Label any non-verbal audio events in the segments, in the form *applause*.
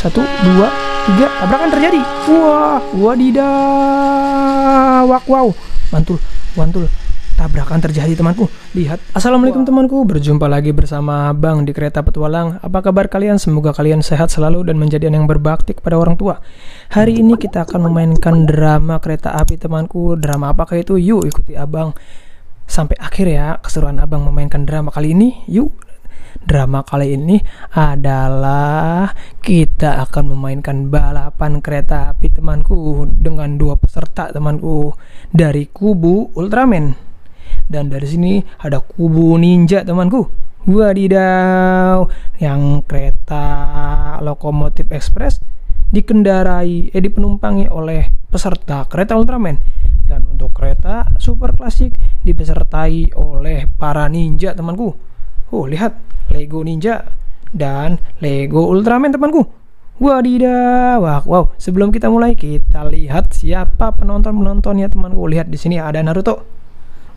Satu, dua, tiga. Tabrakan terjadi. Wah, wadidaw. Wak, wow. Mantul, mantul. Tabrakan terjadi temanku. Lihat. Assalamualaikum temanku. Berjumpa lagi bersama Bang di Kereta Petualang. Apa kabar kalian? Semoga kalian sehat selalu dan menjadi anak yang berbakti kepada orang tua. Hari ini kita akan memainkan drama kereta api temanku. Drama apakah itu? Yuk ikuti abang sampai akhir ya keseruan abang memainkan drama kali ini. Yuk drama kali ini adalah kita akan memainkan balapan kereta api temanku dengan dua peserta temanku dari kubu Ultraman. Dan dari sini ada kubu ninja temanku wadidaw yang kereta lokomotif ekspres dikendarai eh dipenumpangi oleh peserta kereta Ultraman. Dan untuk kereta super klasik dipesertai oleh para ninja temanku oh lihat Lego Ninja dan Lego Ultraman temanku Wadidaw, wow, wow. Sebelum kita mulai, kita lihat siapa penonton-penontonnya temanku. Lihat di sini ada Naruto.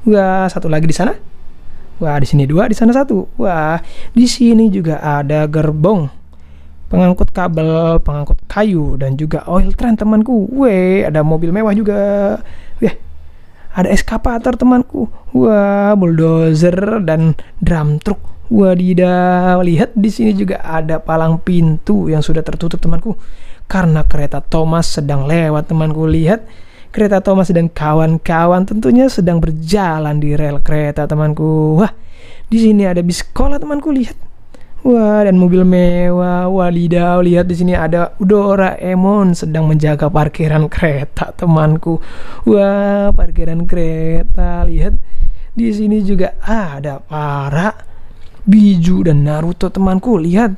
Wah, satu lagi di sana. Wah, di sini dua, di sana satu. Wah, di sini juga ada gerbong pengangkut kabel, pengangkut kayu dan juga oil train temanku. Weh, ada mobil mewah juga. Weh, ada eskapator temanku. Wah, bulldozer dan drum truk. Wadidaw, lihat di sini juga ada palang pintu yang sudah tertutup temanku. Karena kereta Thomas sedang lewat temanku. Lihat, Kereta Thomas dan kawan-kawan tentunya sedang berjalan di rel kereta temanku. Wah, di sini ada bis sekolah temanku lihat. Wah, dan mobil mewah. Walidaw, lihat di sini ada Doraemon sedang menjaga parkiran kereta temanku. Wah, parkiran kereta. Lihat di sini juga ada para Biju dan Naruto temanku. Lihat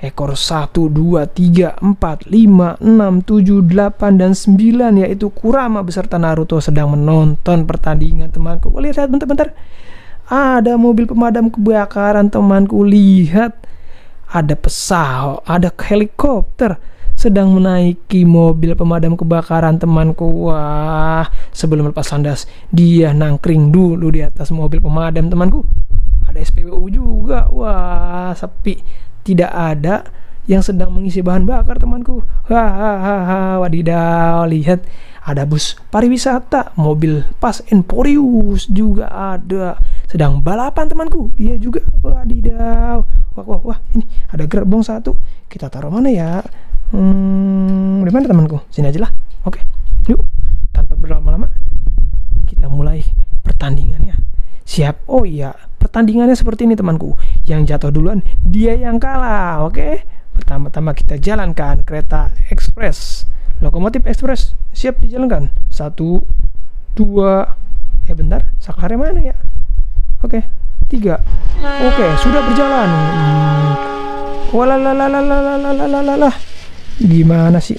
ekor 1, 2, 3, 4, 5, 6, 7, 8, dan 9 yaitu Kurama beserta Naruto sedang menonton pertandingan temanku. Oh, lihat bentar-bentar. Ada mobil pemadam kebakaran temanku. Lihat. Ada pesawat, ada helikopter sedang menaiki mobil pemadam kebakaran temanku. Wah, sebelum lepas landas dia nangkring dulu di atas mobil pemadam temanku. Ada SPBU juga. Wah, sepi tidak ada yang sedang mengisi bahan bakar temanku. Hahaha, wadidaw, lihat ada bus pariwisata, mobil pas Furious juga ada. Sedang balapan temanku, dia juga wadidaw. Wah, wah, wah, ini ada gerbong satu. Kita taruh mana ya? Hmm, di mana temanku? Sini aja lah. Oke, yuk. Tanpa berlama-lama, kita mulai pertandingannya. Siap? Oh iya, pertandingannya seperti ini temanku. Yang jatuh duluan dia yang kalah, oke? Pertama-tama kita jalankan kereta ekspres. Lokomotif ekspres siap dijalankan. Satu, dua, eh bentar, saklarnya mana ya? Oke, tiga. Oke, sudah berjalan. Hmm. Gimana sih?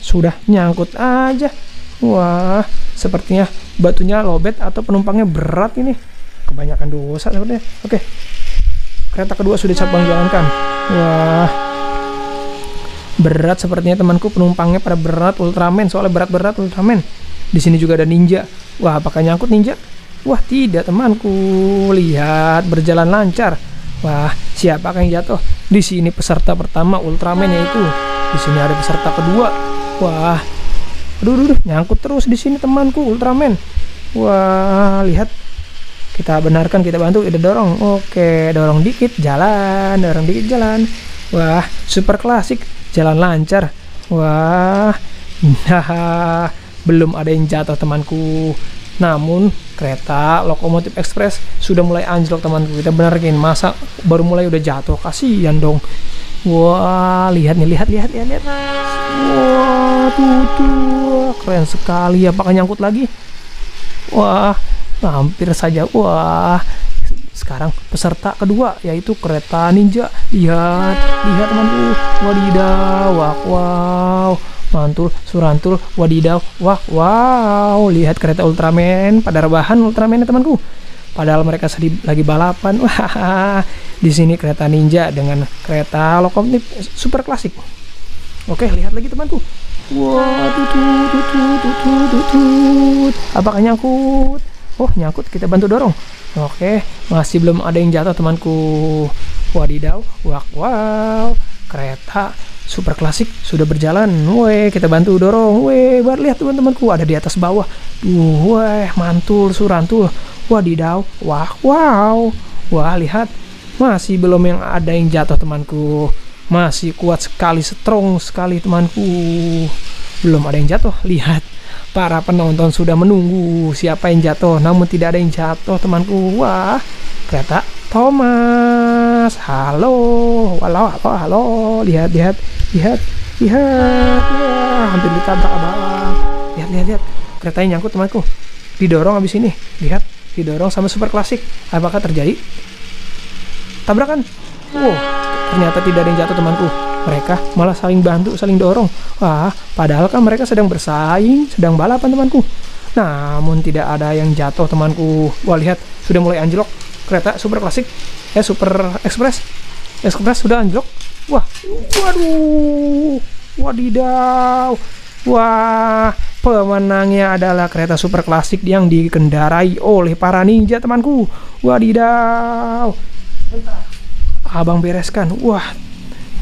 Sudah nyangkut aja. Wah, sepertinya batunya lobet atau penumpangnya berat ini kebanyakan dosa oke kereta kedua sudah cabang jalankan wah berat sepertinya temanku penumpangnya pada berat Ultraman soalnya berat-berat Ultraman di juga ada ninja wah apakah nyangkut ninja wah tidak temanku. Lihat berjalan lancar. Wah siapa yang jatuh? Di sini peserta pertama Ultraman yaitu di sini ada peserta kedua. Wah. Aduh, aduh, aduh nyangkut terus di sini temanku Ultraman. Wah lihat. Kita benarkan kita bantu kita dorong. Oke dorong dikit jalan dorong dikit jalan. Wah super klasik jalan lancar. Wah. *laughs* Nah belum ada yang jatuh temanku namun kereta lokomotif ekspres sudah mulai anjlok temanku kita benarkan masa baru mulai udah jatuh? Kasihan dong. Wah lihat nih lihat lihat lihat lihat. Wah tuh tuh keren sekali. Apakah nyangkut lagi? Wah hampir saja. Wah. Sekarang peserta kedua yaitu kereta ninja. Lihat lihat temanku wadidaw wah wow mantul surantul wadidaw wah wow lihat kereta Ultraman. Pada rebahan Ultraman ya temanku. Padahal mereka sedih lagi balapan. *laughs* Wah di sini kereta ninja dengan kereta lokomotif super klasik. Oke lihat lagi temanku. Wah tutut tutut tutut tutut apakah nyangkut? Oh nyangkut. Kita bantu dorong. Oke masih belum ada yang jatuh temanku. Wadidaw wak wow. Kereta super klasik sudah berjalan. Weh, kita bantu dorong. Weh, buat lihat teman-temanku ada di atas bawah. Duh, weh, mantul, surantul. Wadidaw. Wah, wow. Wah, lihat. Masih belum yang ada yang jatuh temanku. Masih kuat sekali, strong sekali temanku. Belum ada yang jatuh. Lihat. Para penonton sudah menunggu siapa yang jatuh, namun tidak ada yang jatuh temanku. Wah, kereta Thomas. Halo, halo, halo, halo. Lihat, lihat, lihat, lihat. Wah, hampir ditabrak abang. Lihat, lihat, lihat. Keretanya nyangkut temanku. Didorong abis ini. Lihat, didorong sama super klasik. Apakah terjadi? Tabrakan. Wow, ternyata tidak ada yang jatuh temanku mereka malah saling bantu, saling dorong. Wah, padahal kan mereka sedang bersaing, sedang balapan temanku. Namun tidak ada yang jatuh temanku. Wah, lihat, sudah mulai anjlok. Kereta super klasik, eh super express. Express sudah anjlok. Wah, waduh. Wadidaw. Wah, pemenangnya adalah kereta super klasik yang dikendarai oleh para ninja temanku. Wadidaw. Abang bereskan. Wah,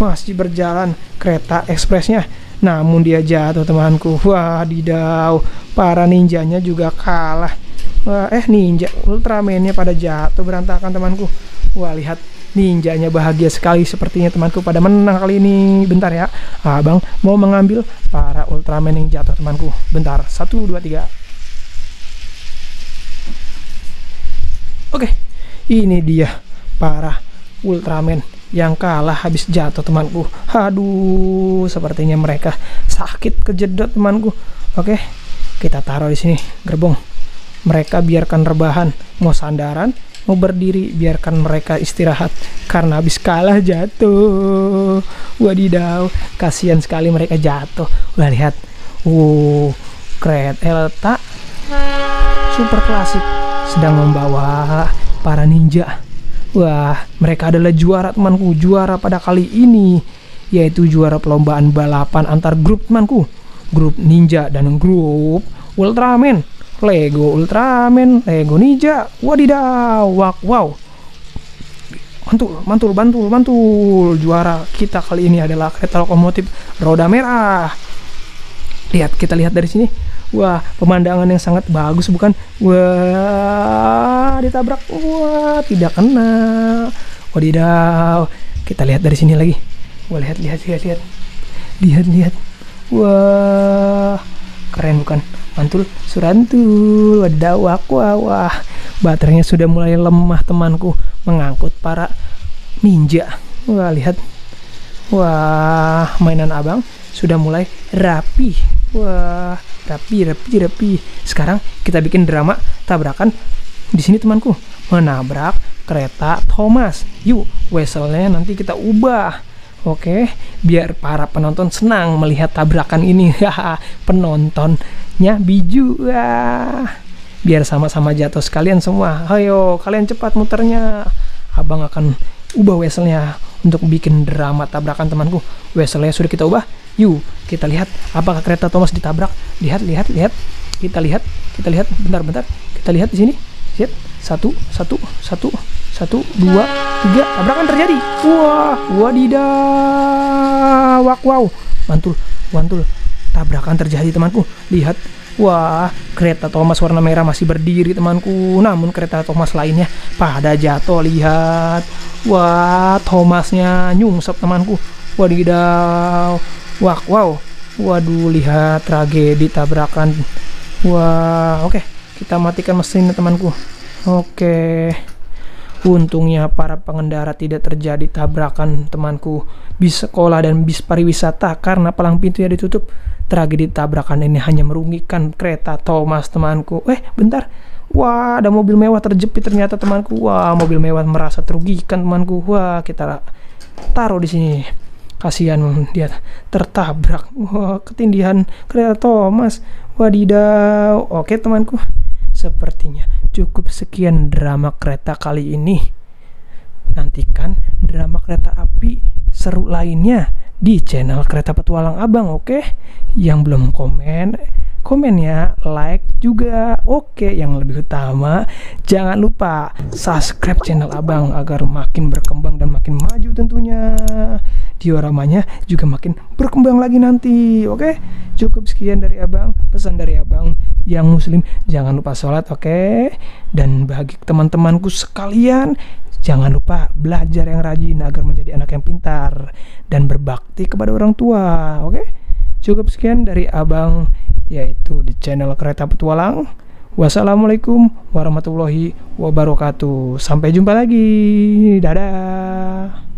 masih berjalan kereta ekspresnya. Namun dia jatuh temanku. Wah, didau. Para ninjanya juga kalah. Wah, eh ninja Ultramannya pada jatuh berantakan temanku. Wah, lihat ninjanya bahagia sekali sepertinya temanku pada menang kali ini. Bentar ya. Abang mau mengambil para Ultraman yang jatuh temanku. Bentar. Satu, dua, tiga. Oke. Ini dia para Ultraman yang kalah habis jatuh temanku. Aduh, sepertinya mereka sakit kejedot temanku. Oke, kita taruh di sini gerbong. Mereka biarkan rebahan, mau sandaran, mau berdiri, biarkan mereka istirahat karena habis kalah jatuh. Wadidaw, kasihan sekali mereka jatuh. Wah lihat, uh, keren. Elta super klasik sedang membawa para ninja Wah, mereka adalah juara temanku, juara pada kali ini, yaitu juara perlombaan balapan antar grup temanku, grup ninja dan grup Ultraman. Lego Ultraman, Lego Ninja, wadidaw, wow, wow. Mantul, mantul, mantul, mantul. Juara kita kali ini adalah kereta lokomotif roda merah. Lihat, kita lihat dari sini. Wah, pemandangan yang sangat bagus bukan? Wah, ditabrak. Wah, tidak kena. Wadidaw. Kita lihat dari sini lagi. Wah, lihat, lihat, lihat, lihat. Lihat, lihat. Wah, keren bukan? Mantul, surantul. Wadidaw, wah, wah. Baterainya sudah mulai lemah temanku mengangkut para ninja. Wah, lihat. Wah, mainan abang sudah mulai rapi. Wah, rapi rapi rapi sekarang kita bikin drama tabrakan di sini temanku menabrak kereta Thomas yuk weselnya nanti kita ubah Oke, biar para penonton senang melihat tabrakan ini. *laughs* Penontonnya biju. Wah. Biar sama-sama jatuh sekalian semua. Ayo, kalian cepat muternya. Abang akan ubah weselnya untuk bikin drama tabrakan temanku. Weselnya sudah kita ubah. Yuk, kita lihat apakah kereta Thomas ditabrak. Lihat, lihat, lihat. Kita lihat, kita lihat. Bentar, bentar. Kita lihat di sini. Lihat, satu, satu, satu, satu, dua, tiga. Tabrakan terjadi. Wah, wadidaw. Wak, wow. Mantul, mantul. Tabrakan terjadi temanku. Lihat, Wah, kereta Thomas warna merah masih berdiri temanku. Namun kereta Thomas lainnya pada jatuh. Lihat. Wah, Thomasnya nyungsep temanku. Wadidaw. Wah, wow. Waduh, lihat tragedi tabrakan. Wah, oke. Okay. Kita matikan mesinnya, temanku. Oke. Okay. Untungnya para pengendara tidak terjadi tabrakan, temanku. Bis sekolah dan bis pariwisata karena palang pintunya ditutup. Tragedi tabrakan ini hanya merugikan kereta Thomas, temanku. Eh, bentar. Wah, ada mobil mewah terjepit ternyata temanku. Wah, mobil mewah merasa terugikan temanku. Wah, kita taruh di sini kasihan dia tertabrak wah ketindihan kereta Thomas wadidaw oke temanku sepertinya cukup sekian drama kereta kali ini nantikan drama kereta api seru lainnya di channel kereta petualang abang oke yang belum komen komen ya, like juga. Oke, yang lebih utama jangan lupa subscribe channel Abang agar makin berkembang dan makin maju tentunya. Dioramanya juga makin berkembang lagi nanti. Oke, cukup sekian dari Abang. Pesan dari Abang yang muslim jangan lupa sholat oke dan bagi teman-temanku sekalian Jangan lupa belajar yang rajin agar menjadi anak yang pintar dan berbakti kepada orang tua. Oke, cukup sekian dari abang, yaitu di channel Kereta Petualang. Wassalamualaikum warahmatullahi wabarakatuh. Sampai jumpa lagi. Dadah.